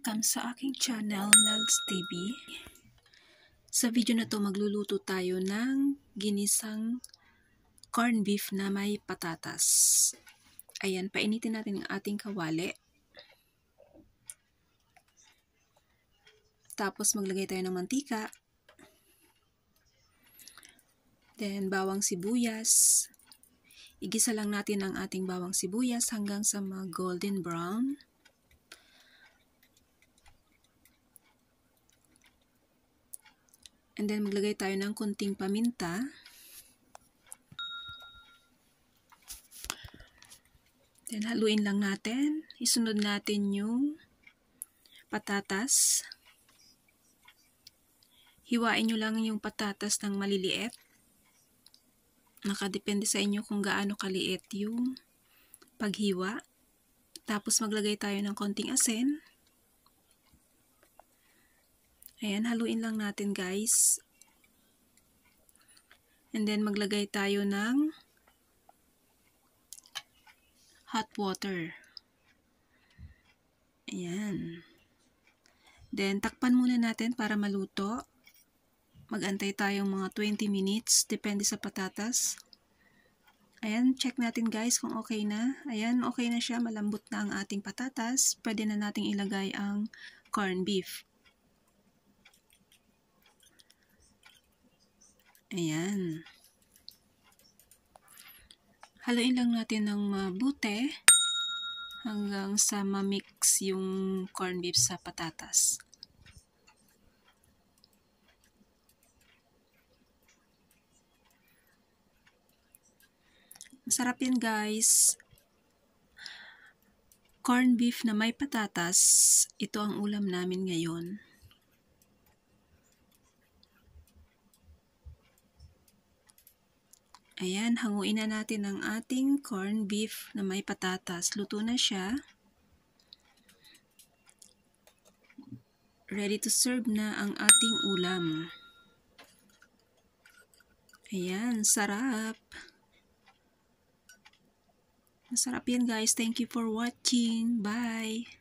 Welcome sa aking channel, Nels TV. Sa video na to magluluto tayo ng ginisang corn beef na may patatas. Ayan, painitin natin ang ating kawali. Tapos maglagay tayo ng mantika. Then bawang sibuyas. Igisa lang natin ang ating bawang sibuyas hanggang sa mag golden brown. And then maglagay tayo ng kunting paminta. Then haluin lang natin. Isunod natin yung patatas. Hiwain nyo lang yung patatas ng maliliit. Nakadepende sa inyo kung gaano kaliit yung paghiwa. Tapos maglagay tayo ng konting asin. Ayan, haluin lang natin guys. And then maglagay tayo ng hot water. Ayan. Then takpan muna natin para maluto. Magantay tayong mga 20 minutes, depende sa patatas. Ayan, check natin guys kung okay na. Ayan, okay na siya, malambot na ang ating patatas. Pwede na nating ilagay ang corn beef. Ayan. Haluin lang natin ng mabuti hanggang sa ma-mix yung corn beef sa patatas. Masarap yan guys. Corn beef na may patatas, ito ang ulam namin ngayon. Ayan, hanguin na natin ang ating corn beef na may patatas. Luto na siya. Ready to serve na ang ating ulam. Ayan, sarap. Masarap yan guys. Thank you for watching. Bye!